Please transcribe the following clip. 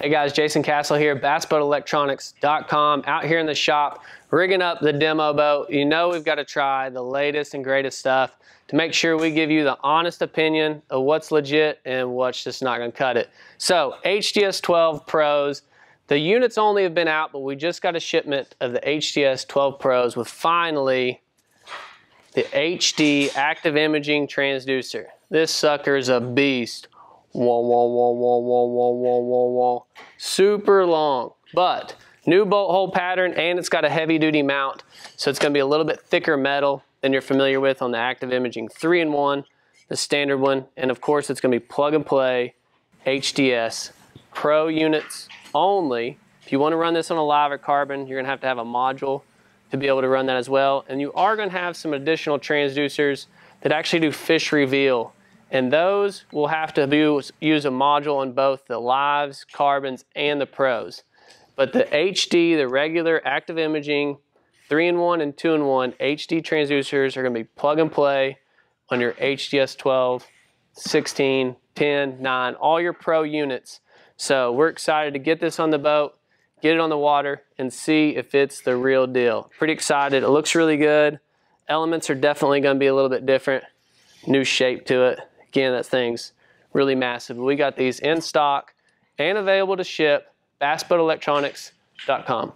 Hey guys, Jason Castle here, bassboatelectronics.com, out here in the shop, rigging up the demo boat. You know we've got to try the latest and greatest stuff to make sure we give you the honest opinion of what's legit and what's just not gonna cut it. So, HDS 12 Pros, the units only have been out, but we just got a shipment of the HDS 12 Pros with finally the HD active imaging transducer. This sucker is a beast. Wah, wah, wah, wah, wah, wah, wah, wah, wah. Super long, but new bolt hole pattern and it's got a heavy duty mount. So it's gonna be a little bit thicker metal than you're familiar with on the active imaging three in one, the standard one. And of course it's gonna be plug and play HDS Pro units only. If you wanna run this on a live or carbon, you're gonna have to have a module to be able to run that as well. And you are gonna have some additional transducers that actually do fish reveal and those will have to use, use a module on both the lives, carbons, and the pros. But the HD, the regular active imaging, 3-in-1 and 2-in-1 HD transducers are going to be plug and play on your HDS 12, 16, 10, 9, all your pro units. So we're excited to get this on the boat, get it on the water, and see if it's the real deal. Pretty excited. It looks really good. Elements are definitely going to be a little bit different. New shape to it. Again, that thing's really massive. We got these in stock and available to ship, bassboatelectronics.com.